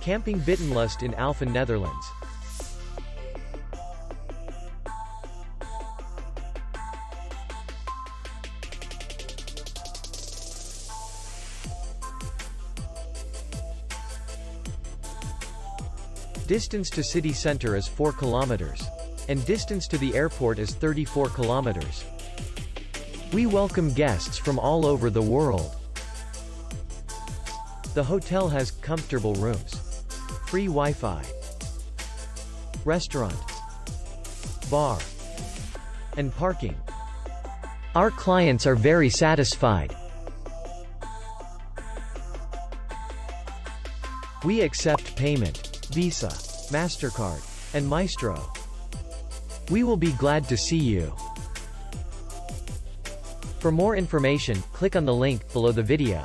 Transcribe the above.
Camping Buitenlust in Alphen, Netherlands. Distance to city center is 4 kilometers. And distance to the airport is 34 kilometers. We welcome guests from all over the world. The hotel has comfortable rooms, free Wi-Fi, restaurant, bar, and parking. Our clients are very satisfied. We accept payment, Visa, MasterCard, and Maestro. We will be glad to see you. For more information, click on the link below the video.